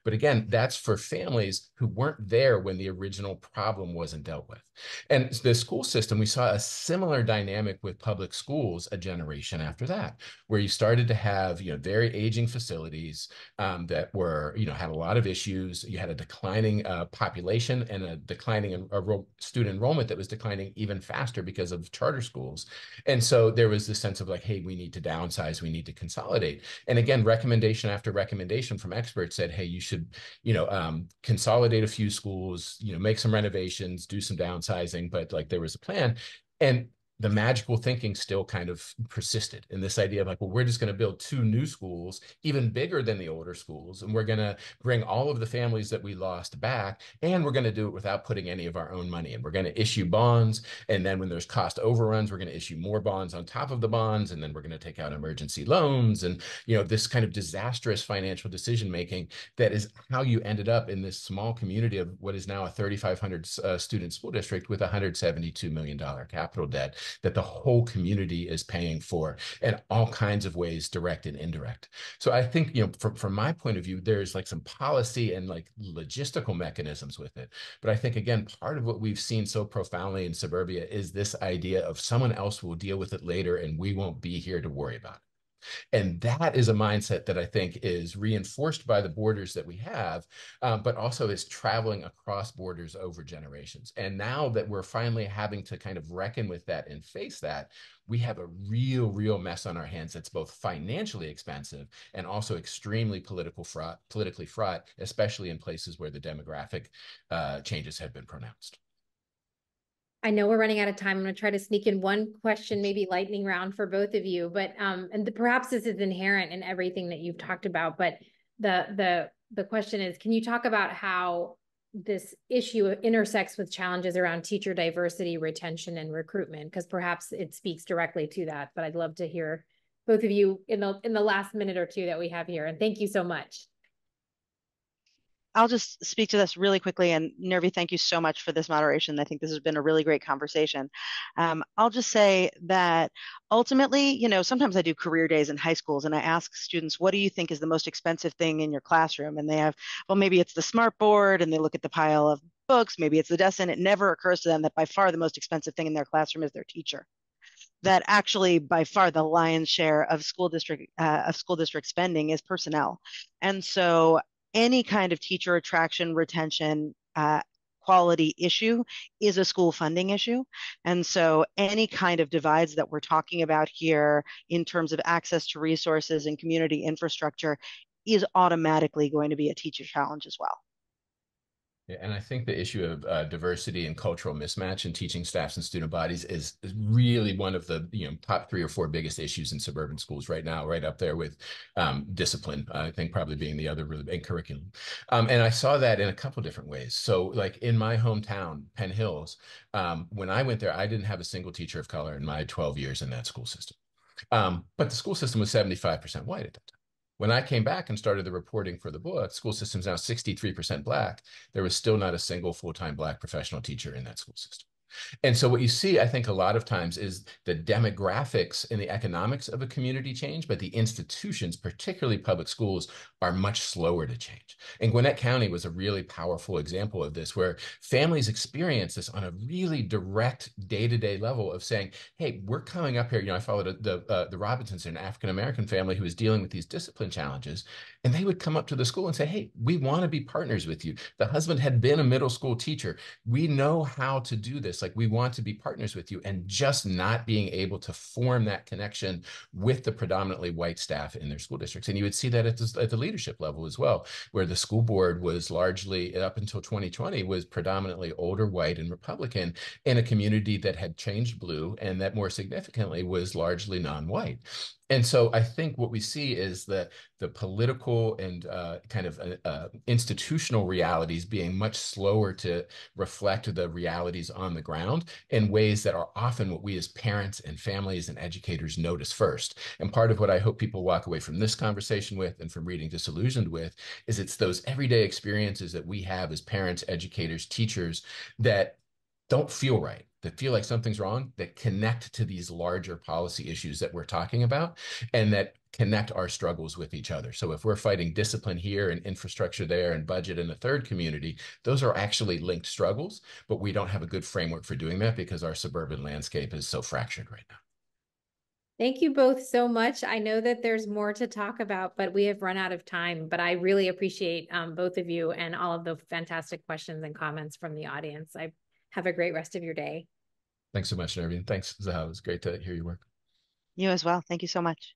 But again, that's for families who weren't there when the original problem wasn't dealt with. And the school system, we saw a similar dynamic with public schools a generation after that, where you started to have, you know, very aging facilities um, that were, you know, had a lot of issues. You had a declining uh, population and a declining en student enrollment that was declining even faster because of charter schools. And so there was this sense of like, hey, we need to downsize, we need to consolidate. And again, recommendation after recommendation from experts said, hey, you should, you know, um, consolidate a few schools, you know, make some renovations, do some downsizing, but like there was a plan. And the magical thinking still kind of persisted in this idea of like, well, we're just going to build two new schools, even bigger than the older schools. And we're going to bring all of the families that we lost back. And we're going to do it without putting any of our own money in. We're going to issue bonds. And then when there's cost overruns, we're going to issue more bonds on top of the bonds. And then we're going to take out emergency loans. And, you know, this kind of disastrous financial decision making that is how you ended up in this small community of what is now a 3,500 uh, student school district with $172 million capital debt that the whole community is paying for in all kinds of ways, direct and indirect. So I think, you know, from, from my point of view, there's like some policy and like logistical mechanisms with it. But I think, again, part of what we've seen so profoundly in suburbia is this idea of someone else will deal with it later and we won't be here to worry about it. And that is a mindset that I think is reinforced by the borders that we have, uh, but also is traveling across borders over generations. And now that we're finally having to kind of reckon with that and face that, we have a real, real mess on our hands that's both financially expensive and also extremely political fraught, politically fraught, especially in places where the demographic uh, changes have been pronounced. I know we're running out of time. I'm going to try to sneak in one question, maybe lightning round for both of you, but um, and the, perhaps this is inherent in everything that you've talked about. But the the the question is, can you talk about how this issue intersects with challenges around teacher diversity, retention, and recruitment? Because perhaps it speaks directly to that. But I'd love to hear both of you in the in the last minute or two that we have here. And thank you so much. I'll just speak to this really quickly. And Nirvi, thank you so much for this moderation. I think this has been a really great conversation. Um, I'll just say that ultimately, you know, sometimes I do career days in high schools and I ask students, what do you think is the most expensive thing in your classroom? And they have, well, maybe it's the smart board and they look at the pile of books, maybe it's the desk, and it never occurs to them that by far the most expensive thing in their classroom is their teacher that actually by far the lion's share of school district uh, of school district spending is personnel and so any kind of teacher attraction, retention, uh, quality issue is a school funding issue. And so any kind of divides that we're talking about here in terms of access to resources and community infrastructure is automatically going to be a teacher challenge as well. And I think the issue of uh, diversity and cultural mismatch in teaching staffs and student bodies is, is, really one of the you know top three or four biggest issues in suburban schools right now, right up there with um, discipline. I think probably being the other really big curriculum. Um, and I saw that in a couple different ways. So like in my hometown, Penn Hills, um, when I went there, I didn't have a single teacher of color in my 12 years in that school system. Um, but the school system was 75% white at that. When I came back and started the reporting for the book, school system's now 63% black. There was still not a single full-time black professional teacher in that school system. And so what you see, I think, a lot of times is the demographics and the economics of a community change, but the institutions, particularly public schools, are much slower to change. And Gwinnett County was a really powerful example of this, where families experience this on a really direct day-to-day level of saying, hey, we're coming up here. You know, I followed the, uh, the Robinsons, an African-American family who was dealing with these discipline challenges. And they would come up to the school and say, Hey, we want to be partners with you. The husband had been a middle school teacher. We know how to do this. Like, we want to be partners with you. And just not being able to form that connection with the predominantly white staff in their school districts. And you would see that at the, at the leadership level as well, where the school board was largely, up until 2020, was predominantly older white and Republican in a community that had changed blue and that more significantly was largely non-white and so I think what we see is that the political and uh, kind of uh, uh, institutional realities being much slower to reflect the realities on the ground in ways that are often what we as parents and families and educators notice first. And part of what I hope people walk away from this conversation with and from reading Disillusioned with is it's those everyday experiences that we have as parents, educators, teachers that don't feel right that feel like something's wrong that connect to these larger policy issues that we're talking about and that connect our struggles with each other. So if we're fighting discipline here and infrastructure there and budget in the third community, those are actually linked struggles, but we don't have a good framework for doing that because our suburban landscape is so fractured right now. Thank you both so much. I know that there's more to talk about, but we have run out of time. But I really appreciate um, both of you and all of the fantastic questions and comments from the audience. I have a great rest of your day. Thanks so much, Nirvi. Thanks, Zaha. It was great to hear your work. You as well. Thank you so much.